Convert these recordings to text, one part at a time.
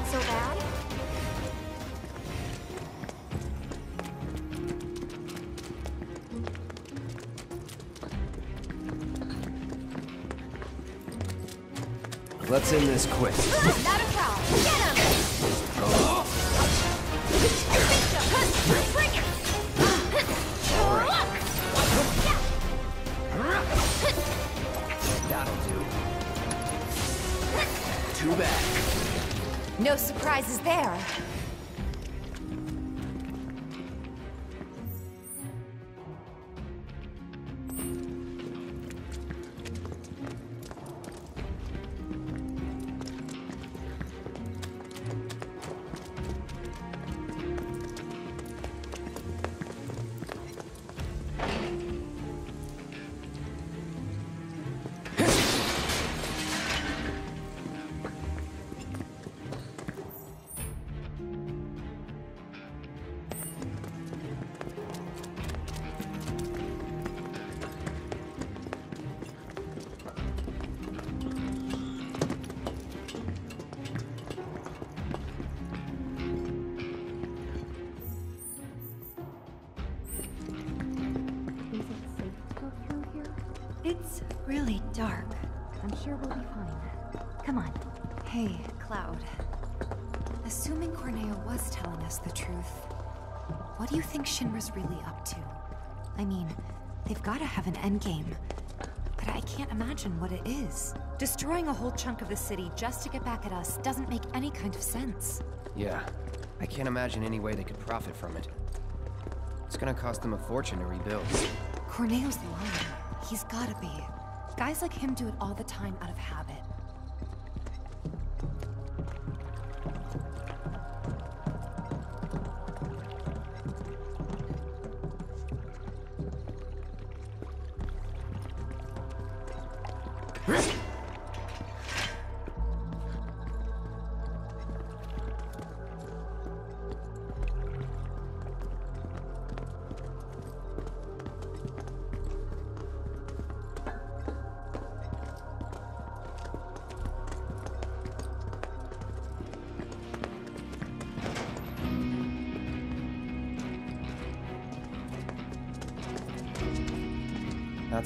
wasn't so bad. Let's end this quick. Not a foul. Get him! That'll do. Too bad. No surprises there. Really dark. I'm sure we'll be fine. Come on. Hey, Cloud. Assuming Corneo was telling us the truth, What do you think Shinra's really up to? I mean, they've gotta have an endgame. But I can't imagine what it is. Destroying a whole chunk of the city just to get back at us doesn't make any kind of sense. Yeah. I can't imagine any way they could profit from it. It's gonna cost them a fortune to rebuild. Corneo's lying. He's gotta be. Guys like him do it all the time out of habit.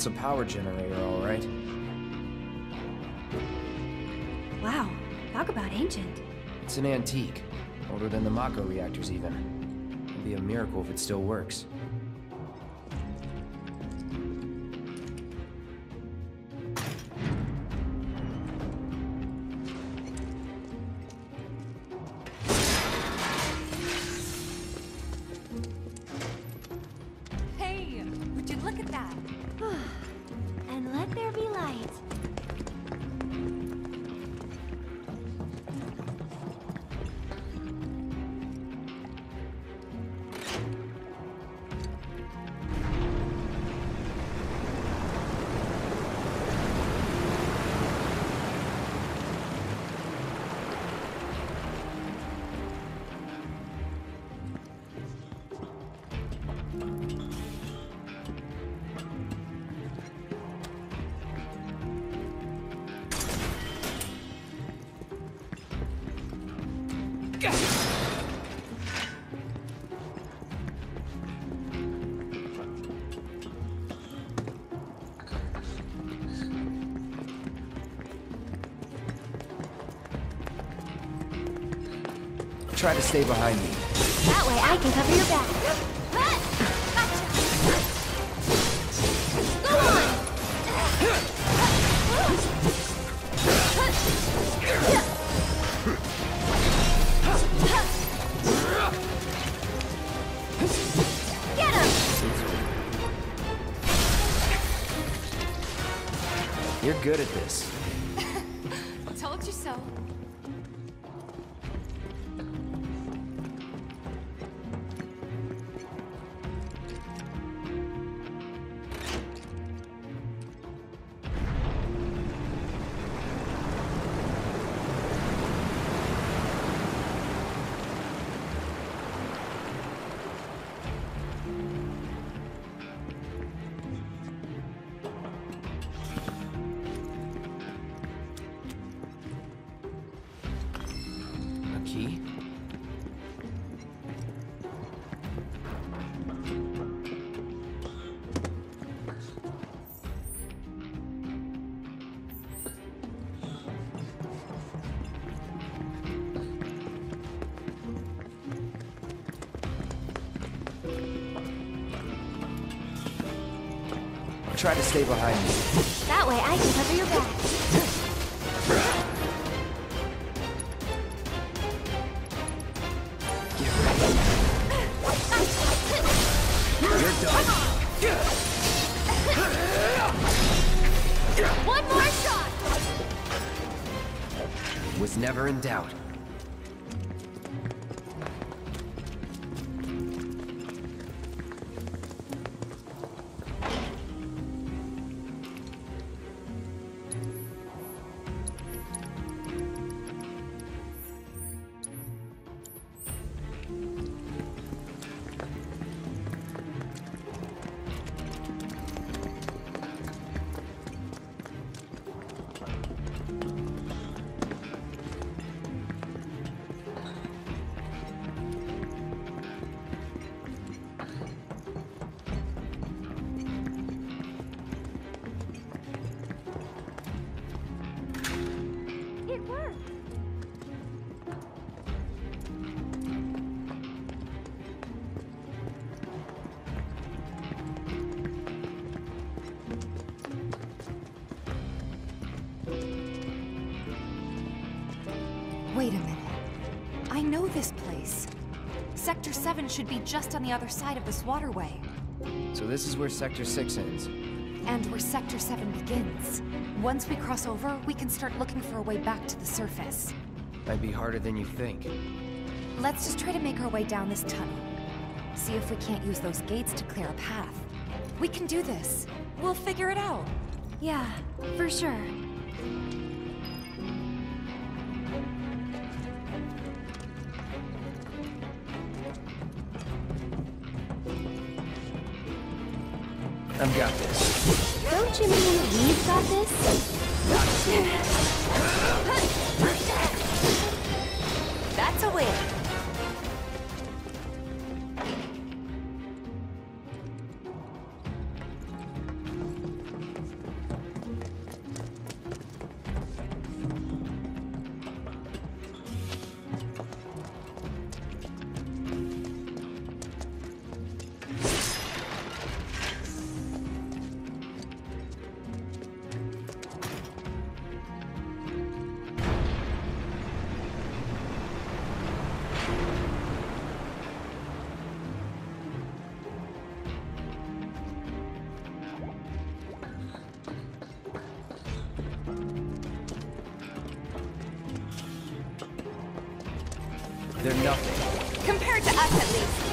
That's a power generator, all right. Wow, talk about ancient. It's an antique. Older than the Mako reactors, even. It'd be a miracle if it still works. Try to stay behind me. That way I can cover your back. Good at this. Try to stay behind me. That way I can cover your back. You're done. One more shot! Was never in doubt. Wait a minute. I know this place. Sector 7 should be just on the other side of this waterway. So this is where Sector 6 ends. And where Sector 7 begins. Once we cross over, we can start looking for a way back to the surface. Might be harder than you think. Let's just try to make our way down this tunnel. See if we can't use those gates to clear a path. We can do this. We'll figure it out. Yeah, for sure. I've got this. Don't you mean we've got this? That's a win. Nothing. Compared to us, at least.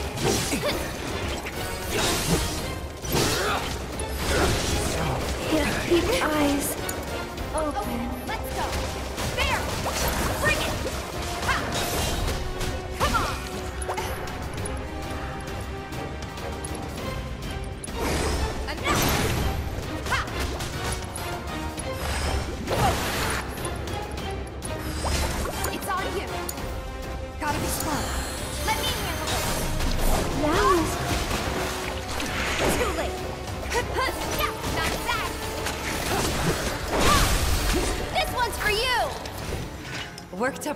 Yeah, keep eyes oh, open. Let's go.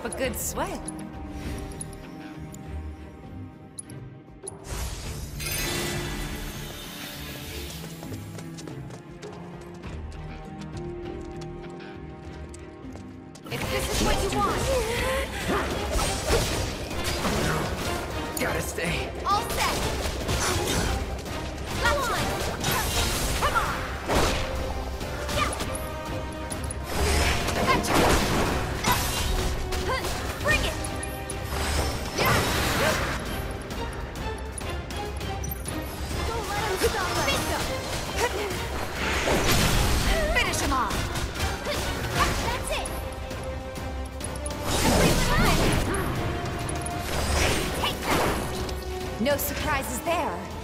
A good sweat. If this is what you want, Gotta stay. all set. No surprises there.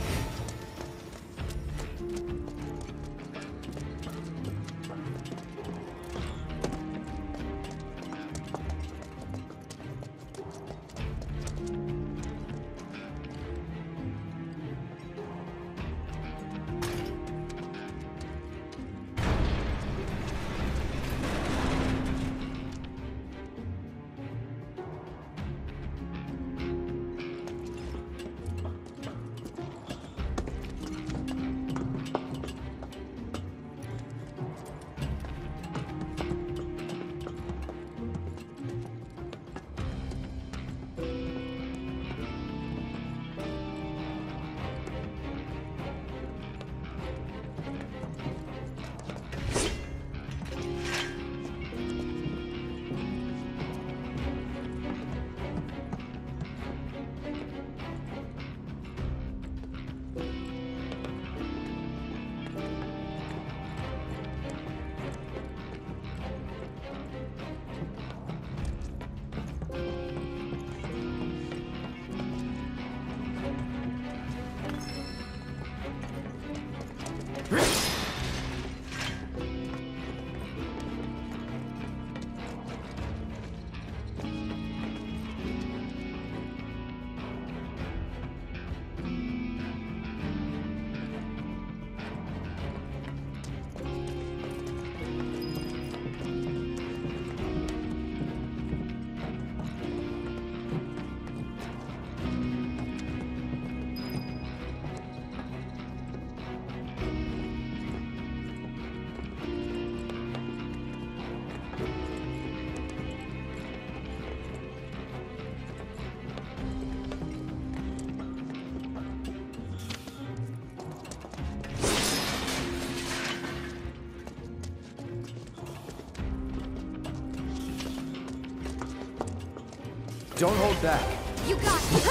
Don't hold back. You got it.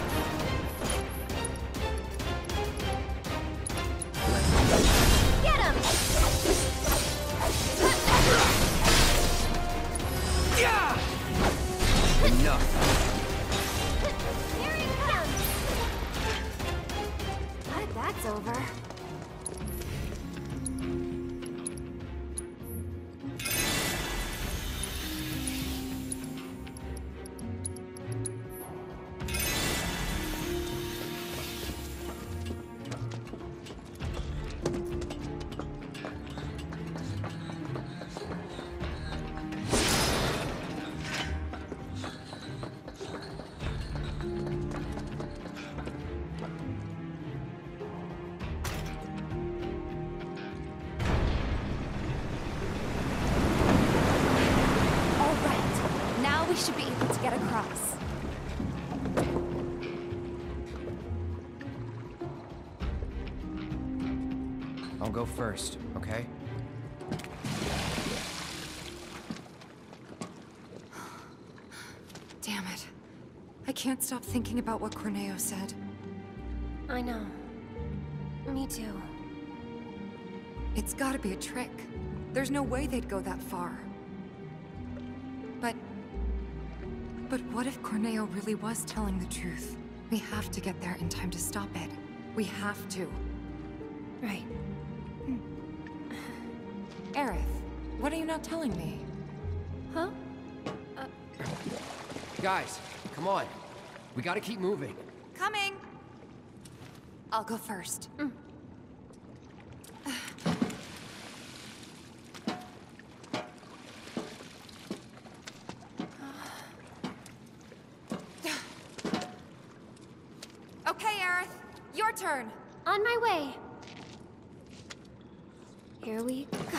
we should be able to get across. I'll go first, okay? Damn it. I can't stop thinking about what Corneo said. I know. Me too. It's gotta be a trick. There's no way they'd go that far. What if Corneo really was telling the truth? We have to get there in time to stop it. We have to. Right. Hmm. Aerith, what are you not telling me? Huh? Uh. Guys, come on. We gotta keep moving. Coming! I'll go first. okay, Aerith. Your turn. On my way. Here we go.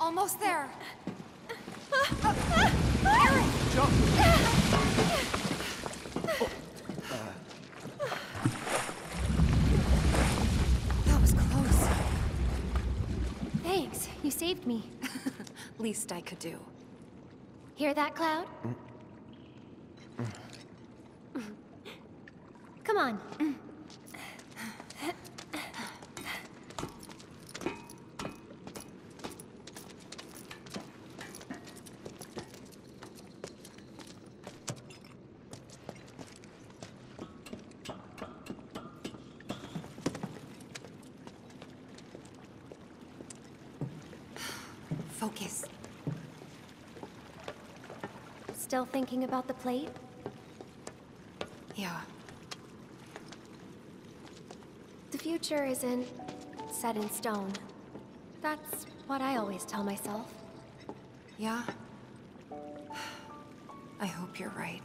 Almost there. That was close. Thanks, you saved me. Least I could do. Hear that, Cloud? Mm. Come on. Focus. Still thinking about the plate? Yeah. The future isn't set in stone. That's what I always tell myself. Yeah? I hope you're right.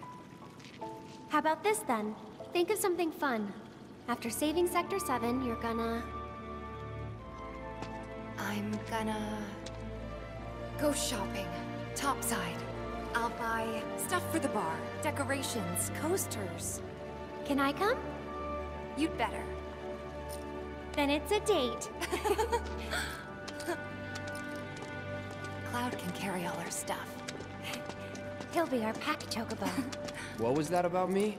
How about this then? Think of something fun. After saving Sector 7, you're gonna... I'm gonna... go shopping. Topside. I'll buy stuff for the bar, decorations, coasters. Can I come? You'd better. Then it's a date. Cloud can carry all our stuff. He'll be our pack chocobo. What was that about me?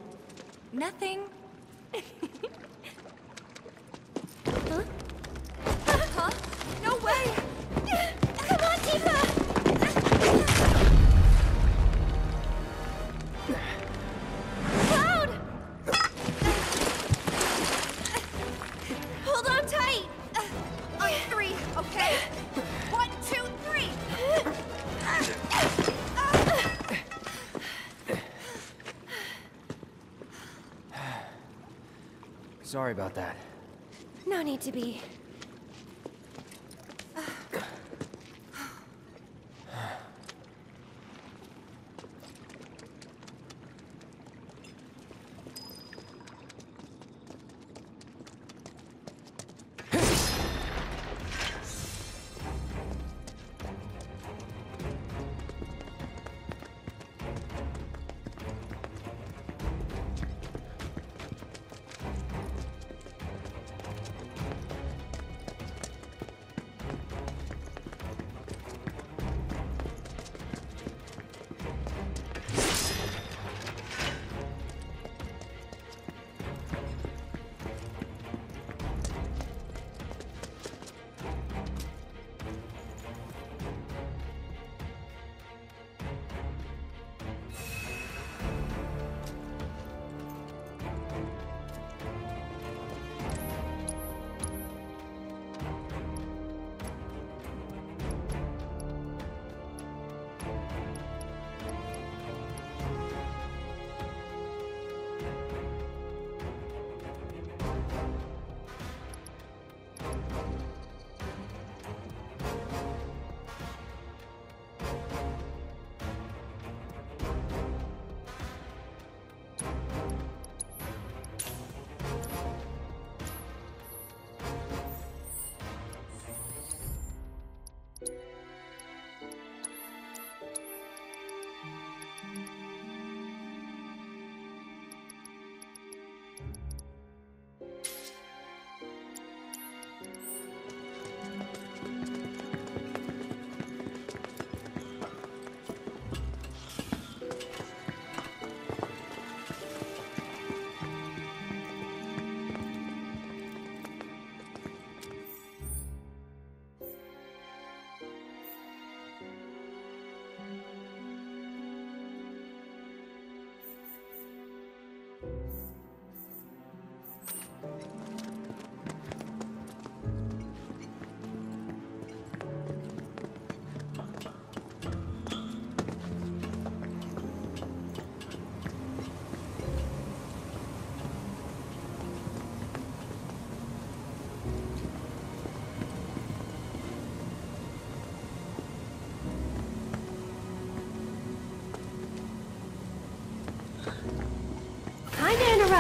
Nothing. Sorry about that. No need to be.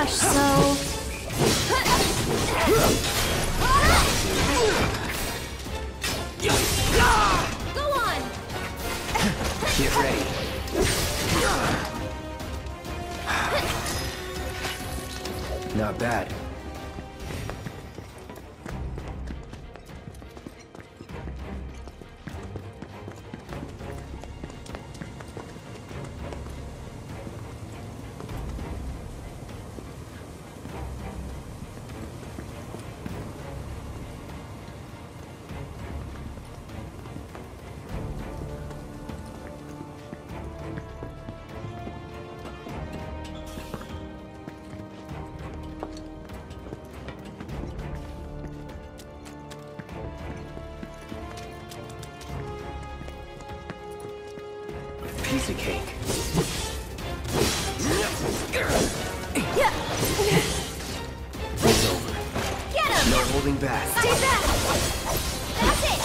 Rush, so... Go on! Get ready. Not bad. Piece of cake. It's over. Get him! No holding back. Stay back! That's it!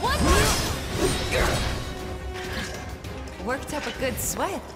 One more! Worked up a good sweat.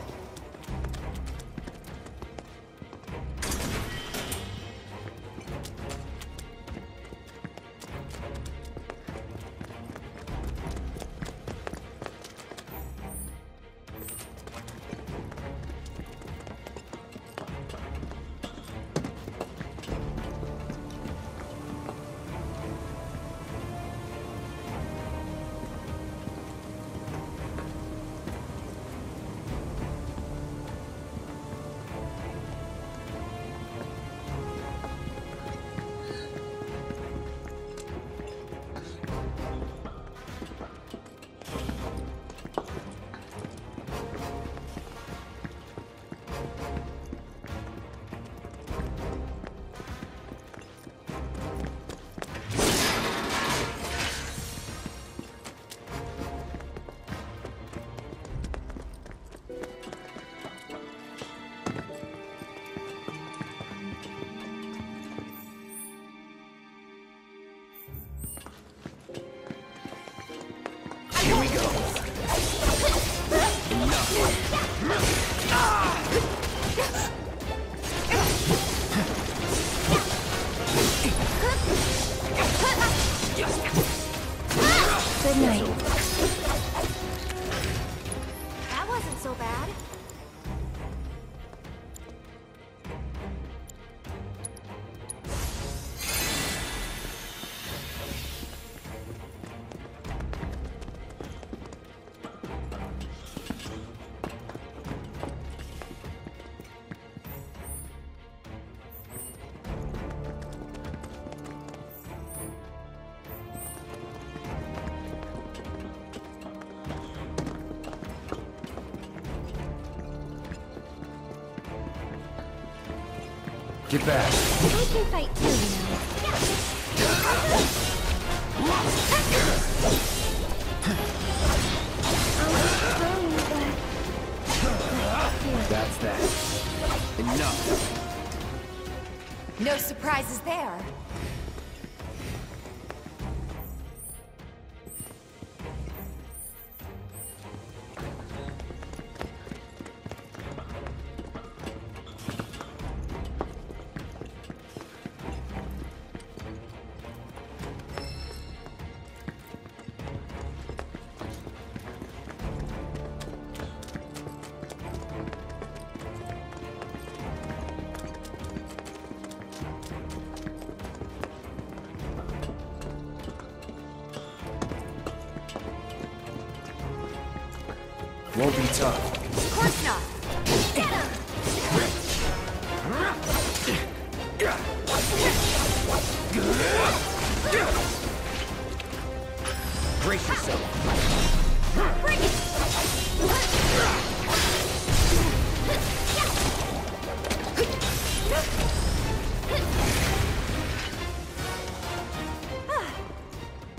Get back. I can fight too, you know. That's that. Enough. No surprises there. Won't be tough. Of course not. Brace yourself.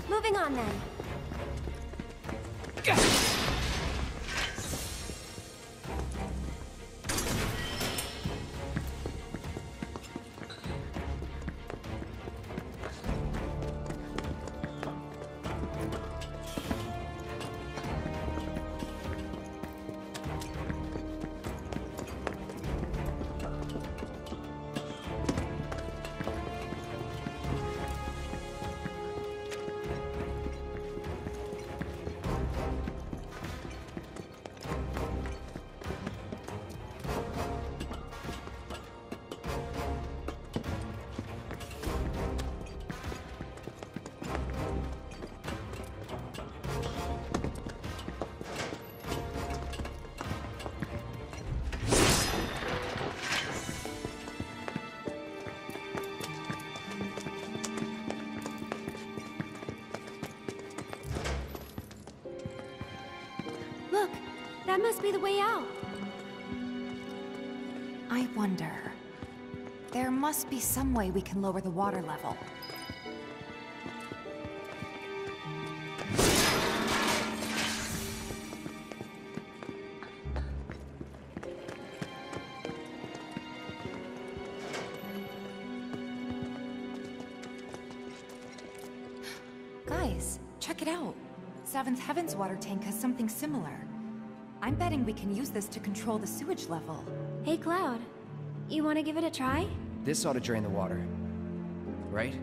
Moving on then. Must be the way out. I wonder. There must be some way we can lower the water level. Guys, check it out. Seventh Heaven's water tank has something similar. I'm betting we can use this to control the sewage level. Hey, Cloud. You want to give it a try? This ought to drain the water. Right?